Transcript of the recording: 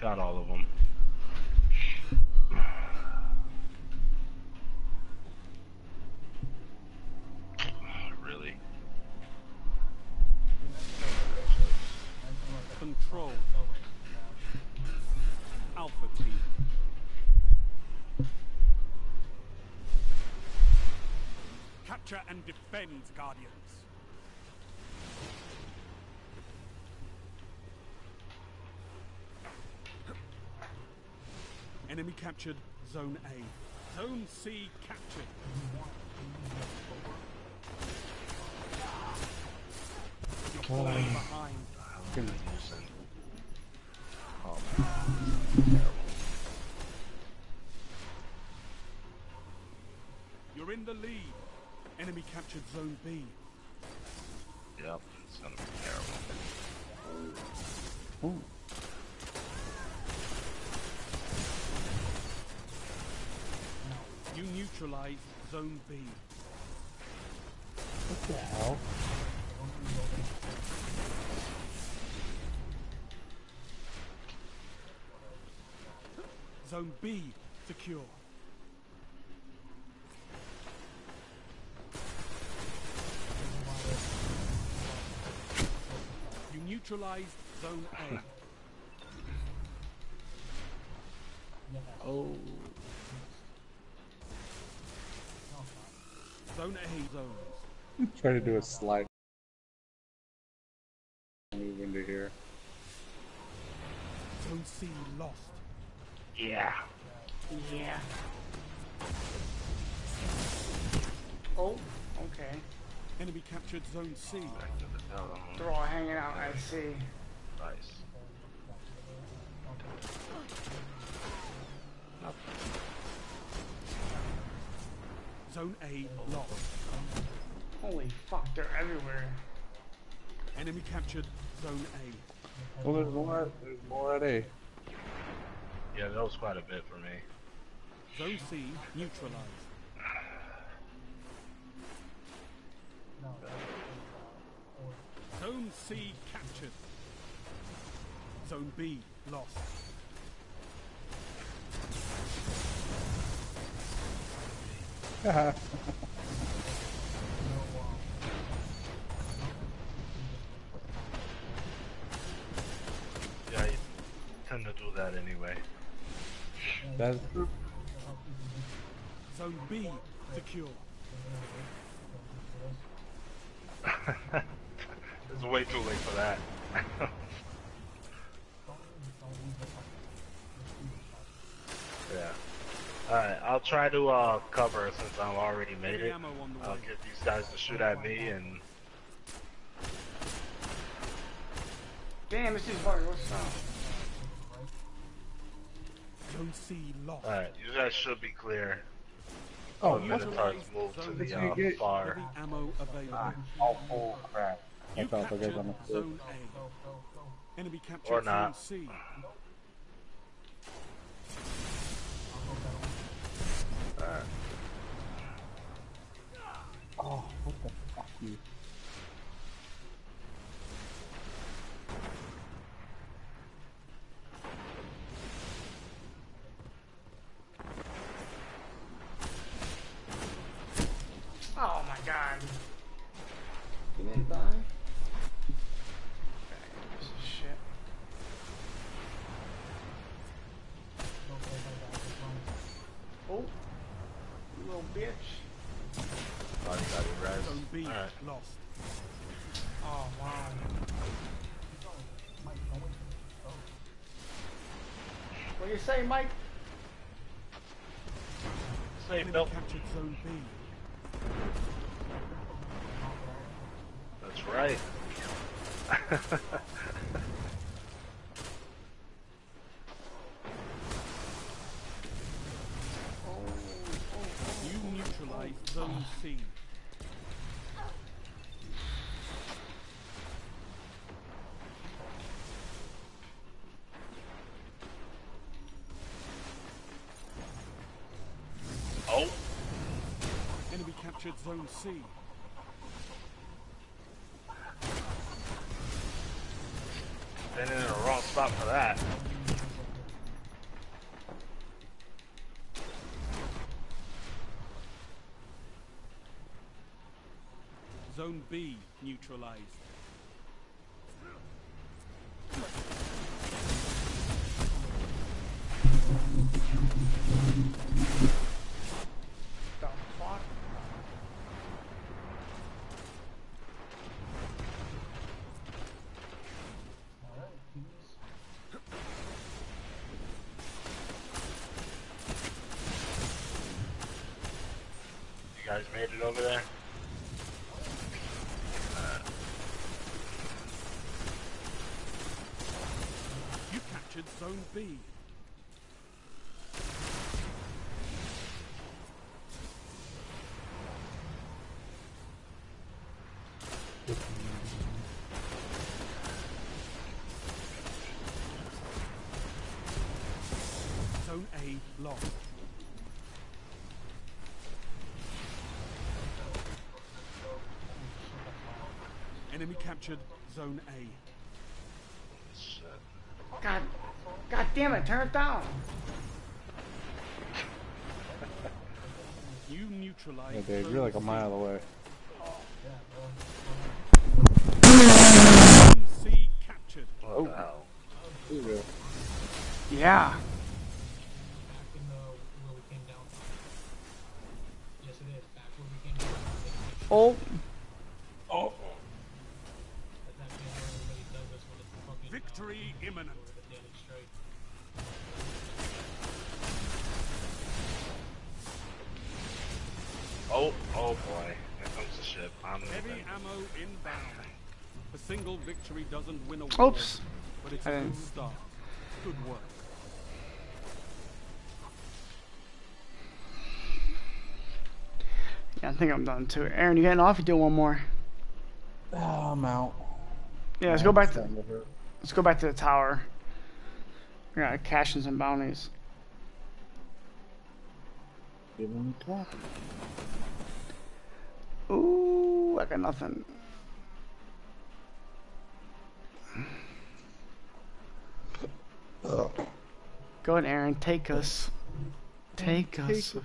Got all of them. really? Control. Alpha team. Capture and defend, Guardians. Enemy captured Zone A. Zone C captured. You're falling. Oh man. You're in the lead. Enemy captured Zone B. Yep, it's gonna be terrible. Ooh. You neutralize Zone B. What the hell? Zone B secure. You neutralize Zone A. Oh. Zone A zones. Try to do a slide. Move into here. Zone C lost. Yeah. Yeah. Oh, okay. Enemy captured Zone C. Back to the dome. They're all hanging out, I see. Nice. Zone A lost. Holy fuck, they're everywhere. Enemy captured Zone A. Well, there's more. There's more at A. Yeah, that was quite a bit for me. Zone C neutralized. Zone C captured. Zone B lost. Yeah, you tend to do that anyway. That's Zone B secure. it's way too late for that. yeah. Alright, I'll try to uh, cover since I've already made it. ammo on the I'll get these guys to shoot at me and Damn, this is fucking what's up? Zone C lost. Alright, you guys should be clear. oh, the what? Minotaurs move to the Did you uh, get- far. Heavy ammo available. Oh, oh crap! I thought the guys captured on the floor. Zone A. Enemy captured Or not. C. bitch. Oh, you got it, res. Zone B Alright. lost. Oh wow. What do you say, Mike? Say, Enemy Bill. captured Zone B. That's right. Zone C. oh, Enemy captured Zone C. Zone B neutralized. Guys made it over there? You captured Zone B. Zone A lost. Enemy captured Zone A. Shit. God, God damn it! Turn it down. You neutralized. Yeah, dude, you're like a mile away. C captured. Oh. the hell? There you go. Yeah. back in the where we came down from. Yes, it is back where we came down from. Oh, Oh. That's actually how everybody does this when it's fucking Victory imminent. the daily straight. Oh, oh boy. Here comes the ship. I'm Heavy leaving. ammo inbound. A single victory doesn't win a war, oops. but it's I a good didn't- start. Good work. Yeah, I think I'm done too. Aaron, you getting off? You do one more. Ah, I'm out. Yeah, let's go back to Starting to hurt. Let's go back to the tower. We gotta cash in some bounties. Give him a clap. Ooh, I got nothing. Oh. Go ahead, Aaron. Take us. Take us. Take